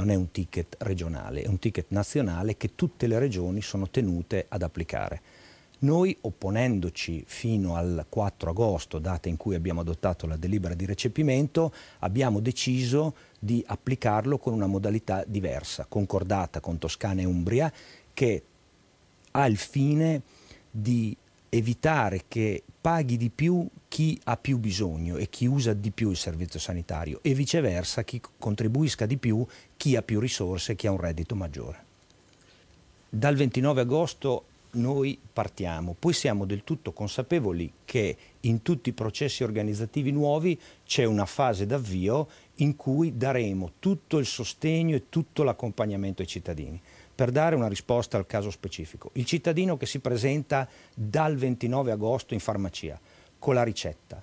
non è un ticket regionale, è un ticket nazionale che tutte le regioni sono tenute ad applicare. Noi, opponendoci fino al 4 agosto, data in cui abbiamo adottato la delibera di recepimento, abbiamo deciso di applicarlo con una modalità diversa, concordata con Toscana e Umbria, che ha il fine di evitare che paghi di più chi ha più bisogno e chi usa di più il servizio sanitario e viceversa chi contribuisca di più chi ha più risorse chi ha un reddito maggiore. Dal 29 agosto noi partiamo, poi siamo del tutto consapevoli che in tutti i processi organizzativi nuovi c'è una fase d'avvio in cui daremo tutto il sostegno e tutto l'accompagnamento ai cittadini per dare una risposta al caso specifico. Il cittadino che si presenta dal 29 agosto in farmacia con la ricetta,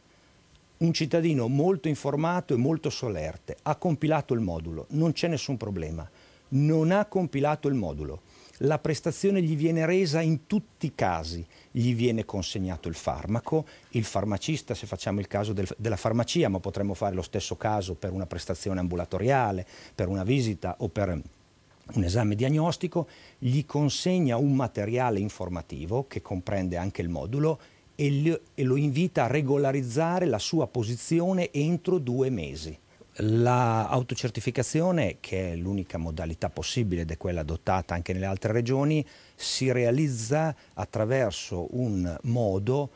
un cittadino molto informato e molto solerte, ha compilato il modulo, non c'è nessun problema, non ha compilato il modulo. La prestazione gli viene resa in tutti i casi, gli viene consegnato il farmaco, il farmacista, se facciamo il caso del, della farmacia, ma potremmo fare lo stesso caso per una prestazione ambulatoriale, per una visita o per un esame diagnostico, gli consegna un materiale informativo che comprende anche il modulo e, lo invita a regolarizzare la sua posizione entro due mesi. L'autocertificazione, che è l'unica modalità possibile ed è quella adottata anche nelle altre regioni, si realizza attraverso un modo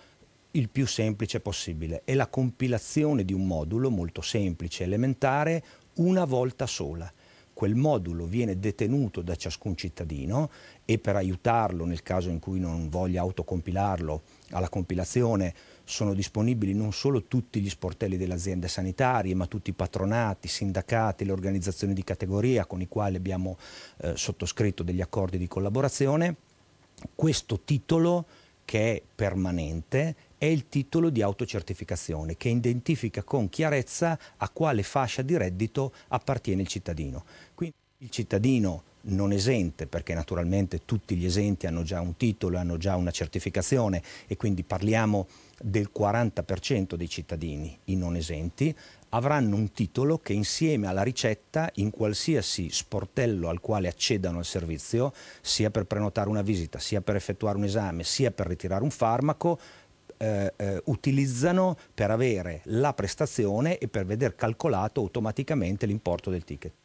il più semplice possibile. È la compilazione di un modulo molto semplice, elementare, una volta sola. Quel modulo viene detenuto da ciascun cittadino e per aiutarlo nel caso in cui non voglia autocompilarlo alla compilazione sono disponibili non solo tutti gli sportelli delle aziende sanitarie, ma tutti i patronati, i sindacati, le organizzazioni di categoria con i quali abbiamo eh, sottoscritto degli accordi di collaborazione. Questo titolo, che è permanente, è il titolo di autocertificazione che identifica con chiarezza a quale fascia di reddito appartiene il cittadino. Quindi il cittadino non esente, perché naturalmente tutti gli esenti hanno già un titolo, hanno già una certificazione e quindi parliamo del 40% dei cittadini, i non esenti, avranno un titolo che insieme alla ricetta in qualsiasi sportello al quale accedano al servizio, sia per prenotare una visita, sia per effettuare un esame, sia per ritirare un farmaco, eh, eh, utilizzano per avere la prestazione e per veder calcolato automaticamente l'importo del ticket.